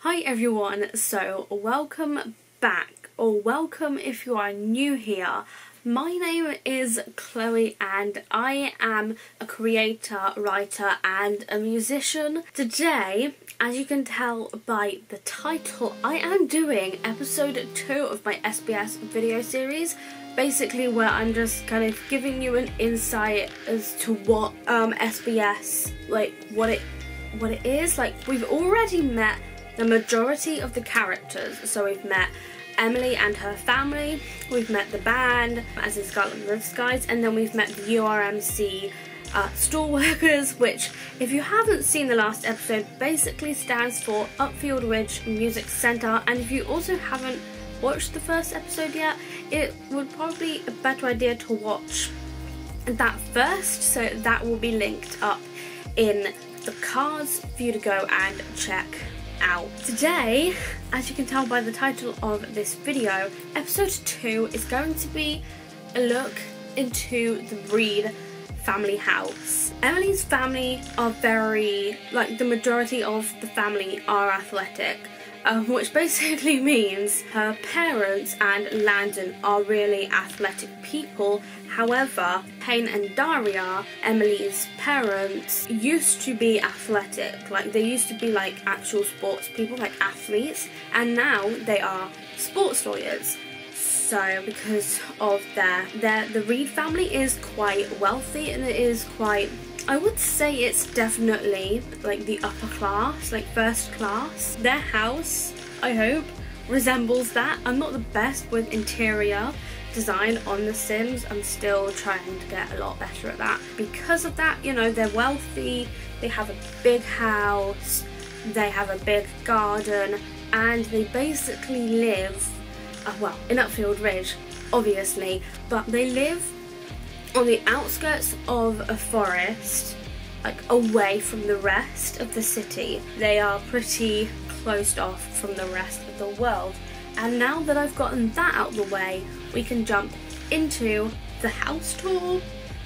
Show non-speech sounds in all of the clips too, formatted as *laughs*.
Hi everyone, so welcome back, or welcome if you are new here. My name is Chloe and I am a creator, writer and a musician. Today, as you can tell by the title, I am doing episode 2 of my SBS video series basically where I'm just kind of giving you an insight as to what um, SBS, like what it what it is. Like we've already met the majority of the characters. So we've met Emilee and her family, we've met the band, as in Scotland Rift Guys, and then we've met the URMC uh, store workers, which, if you haven't seen the last episode, basically stands for Upfield Ridge Music Centre. And if you also haven't watched the first episode yet, it would probably be a better idea to watch that first. So that will be linked up in the cards for you to go and check out. Today, as you can tell by the title of this video, episode 2 is going to be a look into the Read family house. Emilee's family are very, like the majority of the family are athletic um, which basically *laughs* means her parents and Landon are really athletic people. However, Payne and Daria, Emilee's parents, used to be athletic. Like they used to be like actual sports people, like athletes, and now they are sports lawyers. So because of their, their the Read family is quite wealthy and it is quite I would say it's definitely like the upper class, like first class. Their house, I hope, resembles that. I'm not the best with interior design on The Sims. I'm still trying to get a lot better at that. Because of that, you know, they're wealthy, they have a big house, they have a big garden, and they basically live, uh, well, in Upfield Ridge, obviously, but they live on the outskirts of a forest, like away from the rest of the city. They are pretty closed off from the rest of the world. And now that I've gotten that out of the way, we can jump into the house tour,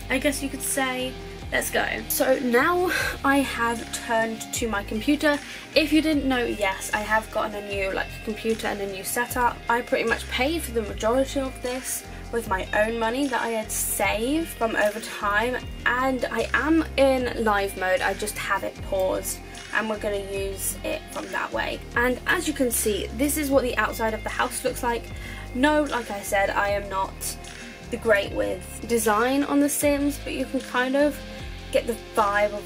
I guess you could say. Let's go. So now I have turned to my computer. If you didn't know, yes, I have gotten a new like computer and a new setup. I pretty much paid for the majority of this with my own money that I had saved from over time and I am in live mode, I just have it paused and we're going to use it from that way. And as you can see, this is what the outside of the house looks like. No, like I said, I am not the great with design on The Sims, but you can kind of get the vibe of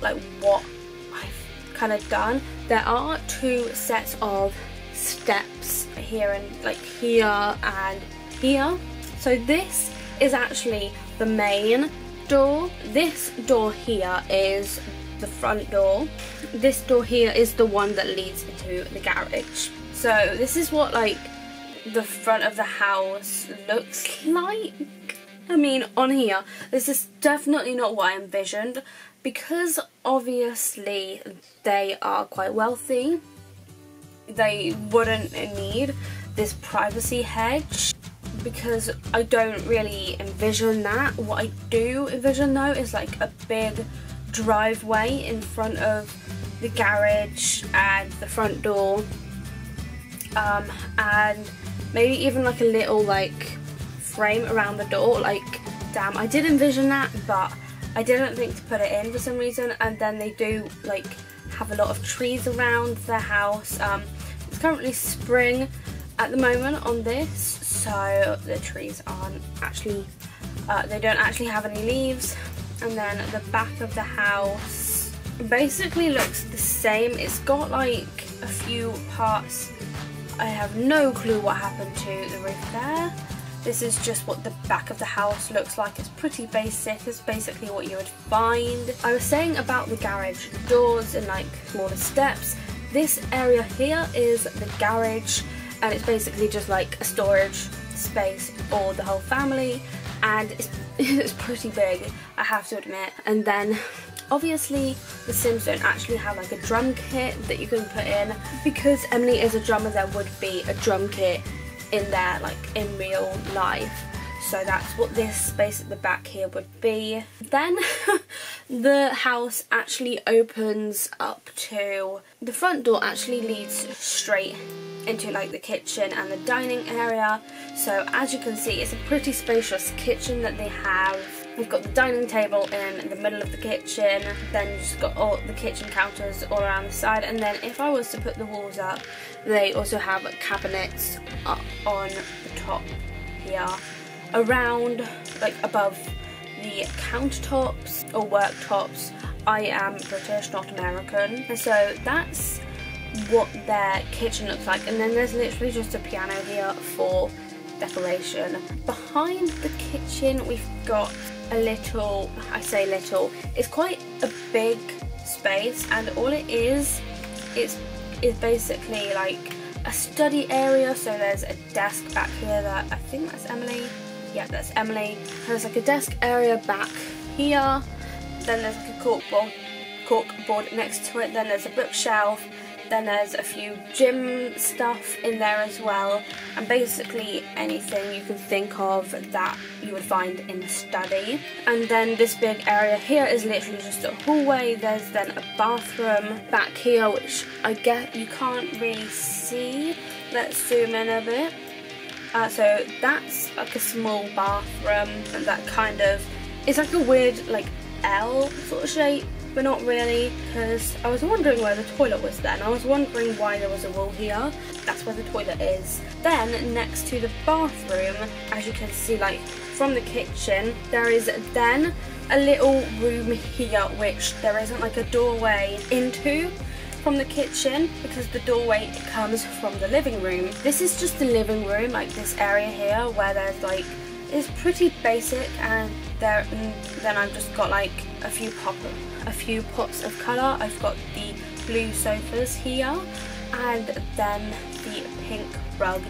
like what I've kind of done. There are two sets of steps here and like here and here. So this is actually the main door. This door here is the front door. This door here is the one that leads into the garage. So this is what like the front of the house looks like. I mean on here this is definitely not what I envisioned because obviously they are quite wealthy they wouldn't need this privacy hedge because I don't really envision that. What I do envision though is like a big driveway in front of the garage and the front door. Um, and maybe even like a little like frame around the door. Like damn I did envision that but I didn't think to put it in for some reason. And then they do like have a lot of trees around their house. Um, it's currently spring at the moment on this so the trees aren't actually uh, they don't actually have any leaves. And then the back of the house basically looks the same. It's got like a few parts. I have no clue what happened to the roof there. This is just what the back of the house looks like. It's pretty basic. It's basically what you would find. I was saying about the garage doors and like smaller steps. This area here is the garage and it's basically just like a storage space for the whole family. And it's, *laughs* it's pretty big I have to admit. And then obviously the Sims don't actually have like a drum kit that you can put in. Because Emilee is a drummer there would be a drum kit in there like in real life So that's what this space at the back here would be. Then *laughs* the house actually opens up to, the front door actually leads straight into like the kitchen and the dining area. So as you can see, it's a pretty spacious kitchen that they have. We've got the dining table in the middle of the kitchen, then you've just got all the kitchen counters all around the side, and then if I was to put the walls up, they also have cabinets up on the top here, around, like above the countertops or worktops. I am British, not American, And so that's what their kitchen looks like and then there's literally just a piano here for decoration. Behind the kitchen we've got a little, I say little, it's quite a big space and all it is, it's, is basically like a study area so there's a desk back here that I think that's Emilee, yeah that's Emilee, there's like a desk area back here, then there's like a cork board, cork board next to it, then there's a bookshelf, then there's a few gym stuff in there as well and basically anything you can think of that you would find in the study. And then this big area here is literally just a hallway. There's then a bathroom back here which I get you can't really see. Let's zoom in a bit. Uh, so that's like a small bathroom and that kind of it's like a weird like L sort of shape but not really because I was wondering where the toilet was then. I was wondering why there was a wall here. That's where the toilet is. Then next to the bathroom, as you can see like from the kitchen, there is then a little room here which there isn't like a doorway into from the kitchen because the doorway comes from the living room. This is just the living room, like this area here where there's like, it's pretty basic and there, and then I've just got like a few pop a few pots of colour. I've got the blue sofas here and then the pink rug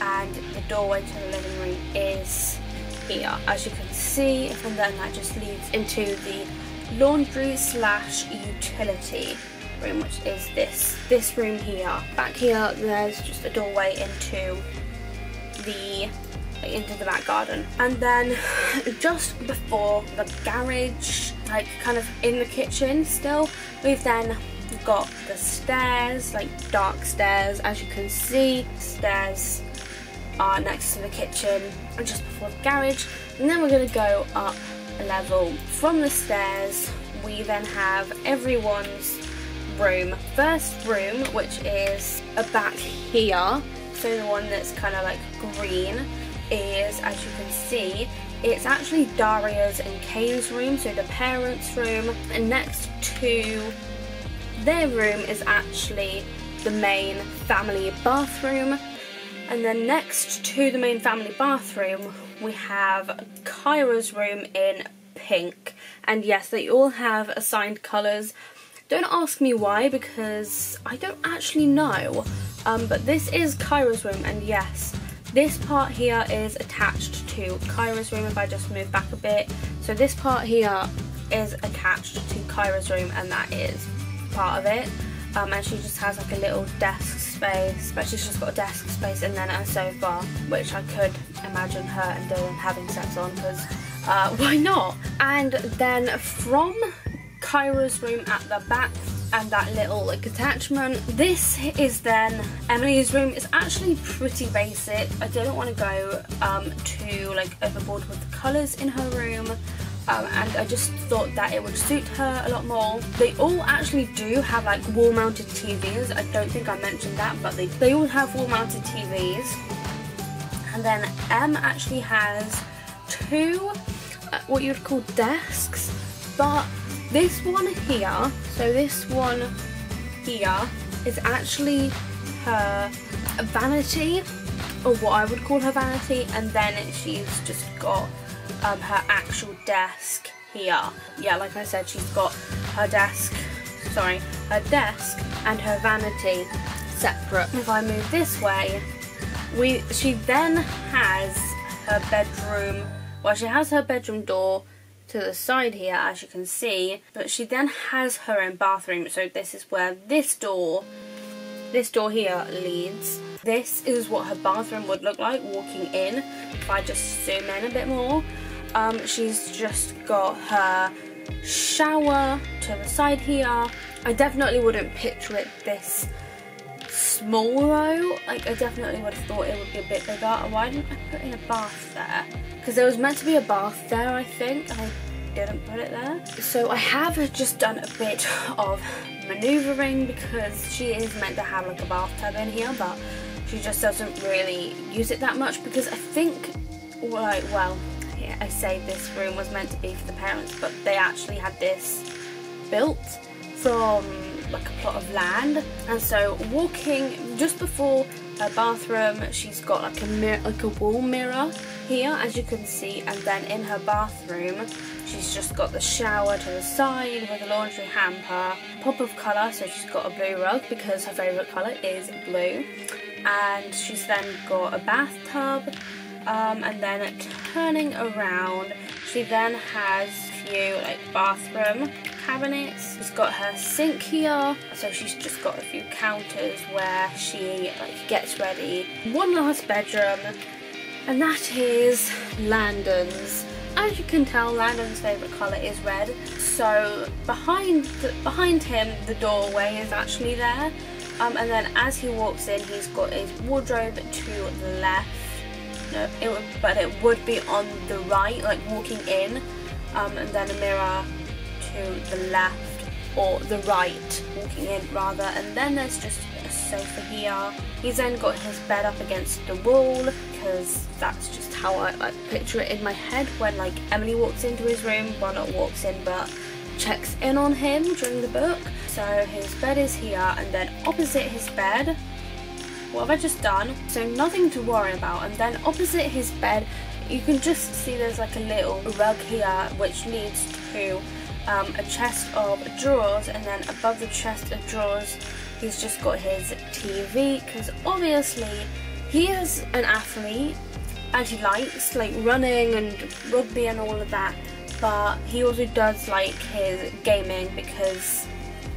and the doorway to the living room is here as you can see and then that just leads into the laundry slash utility room which is this this room here. Back here there's just a doorway into the into the back garden. And then *sighs* just before the garage like kind of in the kitchen still we've then got the stairs like dark stairs. As you can see stairs are next to the kitchen and just before the garage. And then we're going to go up a level. From the stairs we then have everyone's room first room which is a back here so the one that's kind of like green is, as you can see, it's actually Daria's and Kane's room, so the parents' room. And next to their room is actually the main family bathroom. And then next to the main family bathroom, we have Kaira's room in pink. And yes, they all have assigned colours. Don't ask me why because I don't actually know. Um, but this is Kaira's room and yes, this part here is attached to Kaira's room if I just move back a bit. So this part here is attached to Kaira's room and that is part of it. Um, and she just has like a little desk space, but she's just got a desk space and then a sofa, which I could imagine her and Dylan having sex on because uh, *laughs* why not? And then from Kaira's room at the back and that little like attachment. This is then Emilee's room. It's actually pretty basic. I didn't want to go um, too like overboard with the colours in her room. Um, and I just thought that it would suit her a lot more. They all actually do have like wall mounted TVs. I don't think I mentioned that, but they, they all have wall mounted TVs. And then M actually has two, uh, what you'd call desks, but this one here, so this one here is actually her vanity, or what I would call her vanity, and then she's just got um, her actual desk here. Yeah, like I said, she's got her desk, sorry, her desk and her vanity separate. If I move this way, we she then has her bedroom, well she has her bedroom door to the side here as you can see but she then has her own bathroom so this is where this door this door here leads. This is what her bathroom would look like walking in. If I just zoom in a bit more. Um, she's just got her shower to the side here. I definitely wouldn't picture it this small though. Like I definitely would have thought it would be a bit bigger. Why didn't I put in a bath there? Because there was meant to be a bath there I think. I didn't put it there. So I have just done a bit of manoeuvring because she is meant to have like a bathtub in here but she just doesn't really use it that much because I think like well yeah, I say this room was meant to be for the parents but they actually had this built from like a plot of land and so walking just before her bathroom she's got like a mirror like a wall mirror here as you can see and then in her bathroom she's just got the shower to the side with a laundry hamper pop of colour so she's got a blue rug because her favourite colour is blue and she's then got a bathtub um, and then turning around she then has a few like bathroom cabinets. She's got her sink here, so she's just got a few counters where she like gets ready. One last bedroom, and that is Landon's. As you can tell, Landon's favourite colour is red. So behind the, behind him, the doorway is actually there. Um, and then as he walks in, he's got his wardrobe to the left. No, it would, but it would be on the right, like walking in, um, and then a mirror to the left or the right, walking in rather, and then there's just a sofa here. He's then got his bed up against the wall because that's just how I like picture it in my head when like Emilee walks into his room, well not walks in but checks in on him during the book. So his bed is here and then opposite his bed what have I just done? So nothing to worry about and then opposite his bed you can just see there's like a little rug here which leads to um, a chest of drawers and then above the chest of drawers he's just got his TV because obviously he is an athlete and he likes like running and rugby and all of that but he also does like his gaming because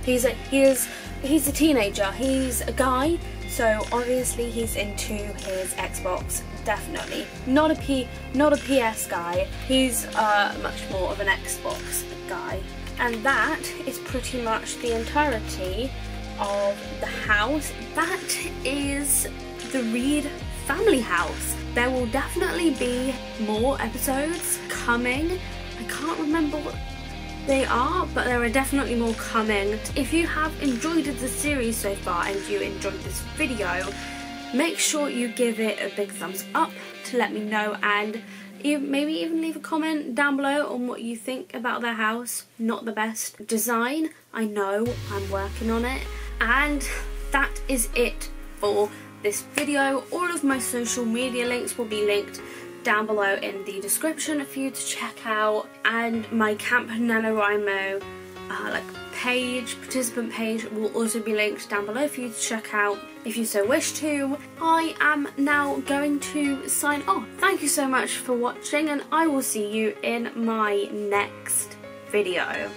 he's a he's he's a teenager he's a guy so obviously he's into his Xbox definitely not a P not a PS guy he's uh, much more of an Xbox guy. And that is pretty much the entirety of the house. That is the Read family house. There will definitely be more episodes coming. I can't remember what they are, but there are definitely more coming. If you have enjoyed the series so far and you enjoyed this video, make sure you give it a big thumbs up to let me know and maybe even leave a comment down below on what you think about their house. Not the best design, I know, I'm working on it. And that is it for this video. All of my social media links will be linked down below in the description for you to check out and my Camp NaNoWriMo uh, like page, participant page will also be linked down below for you to check out if you so wish to. I am now going to sign off. Thank you so much for watching and I will see you in my next video.